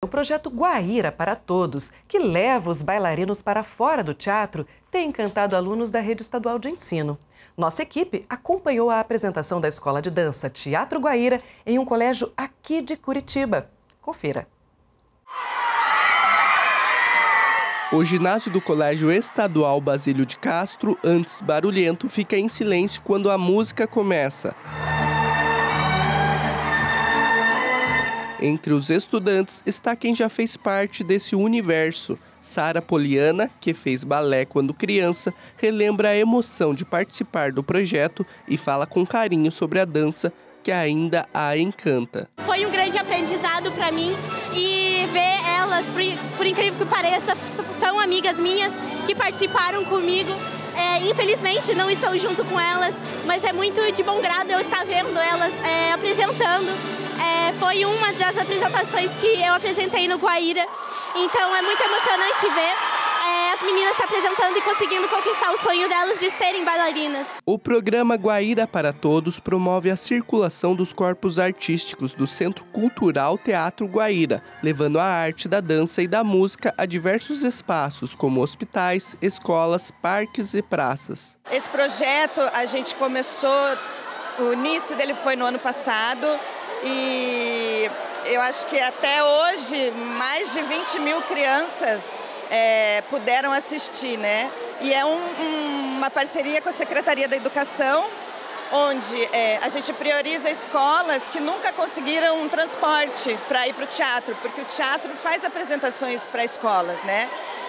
O projeto Guaíra para Todos, que leva os bailarinos para fora do teatro, tem encantado alunos da rede estadual de ensino. Nossa equipe acompanhou a apresentação da escola de dança Teatro Guaíra em um colégio aqui de Curitiba. Confira. O ginásio do Colégio Estadual Basílio de Castro, antes barulhento, fica em silêncio quando a música começa. Entre os estudantes está quem já fez parte desse universo. Sara Poliana, que fez balé quando criança, relembra a emoção de participar do projeto e fala com carinho sobre a dança que ainda a encanta. Foi um grande aprendizado para mim e ver elas, por, por, incrível que pareça, são amigas minhas que participaram comigo. É, infelizmente não estou junto com elas, mas é muito de bom grado eu estar vendo elas é, apresentando é, foi uma das apresentações que eu apresentei no Guaíra. Então é muito emocionante ver é, as meninas se apresentando e conseguindo conquistar o sonho delas de serem bailarinas. O programa Guaíra para Todos promove a circulação dos corpos artísticos do Centro Cultural Teatro Guaíra, levando a arte da dança e da música a diversos espaços, como hospitais, escolas, parques e praças. Esse projeto a gente começou, o início dele foi no ano passado e eu acho que até hoje mais de 20 mil crianças é, puderam assistir, né? E é um, um, uma parceria com a Secretaria da Educação, onde é, a gente prioriza escolas que nunca conseguiram um transporte para ir para o teatro, porque o teatro faz apresentações para escolas, né?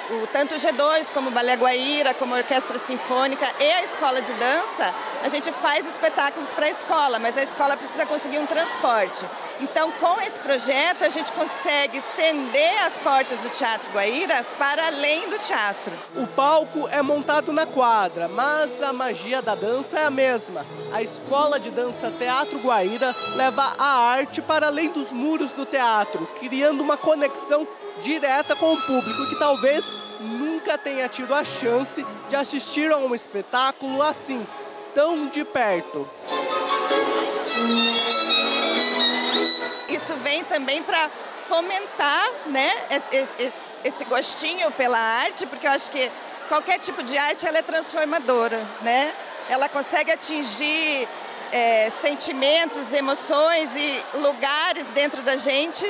O, tanto o G2 como o Balé Guaíra, como a Orquestra Sinfônica e a Escola de Dança, a gente faz espetáculos para a escola, mas a escola precisa conseguir um transporte. Então, com esse projeto, a gente consegue estender as portas do Teatro Guaíra para além do teatro. O palco é montado na quadra, mas a magia da dança é a mesma. A Escola de Dança Teatro Guaíra leva a arte para além dos muros do teatro, criando uma conexão direta com o público que talvez nunca tenha tido a chance de assistir a um espetáculo assim, tão de perto. Isso vem também para fomentar né, esse, esse, gostinho pela arte, porque eu acho que qualquer tipo de arte ela é transformadora, né? Ela consegue atingir é, sentimentos, emoções e lugares dentro da gente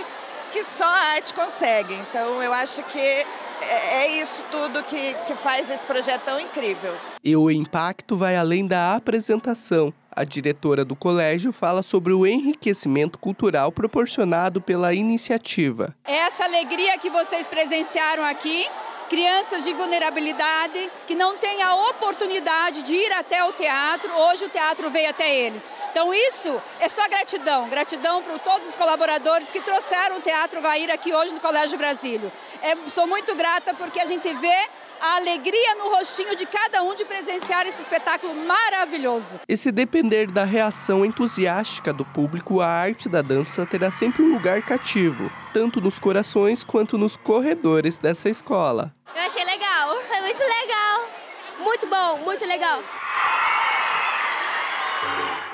que só a arte consegue. Então eu acho que é, é isso tudo que, que faz esse projeto tão incrível. E o impacto vai além da apresentação. A diretora do colégio fala sobre o enriquecimento cultural proporcionado pela iniciativa. Essa alegria que vocês presenciaram aqui crianças de vulnerabilidade que não têm a oportunidade de ir até o teatro, hoje o teatro veio até eles. Então isso é só gratidão, gratidão para todos os colaboradores que trouxeram o Teatro Guaíra aqui hoje no Colégio Brasílio. É, sou muito grata porque a gente vê a alegria no rostinho de cada um de presenciar esse espetáculo maravilhoso. E se depender da reação entusiástica do público, a arte da dança terá sempre um lugar cativo, tanto nos corações quanto nos corredores dessa escola. Eu achei legal, foi muito legal. Muito bom, muito legal.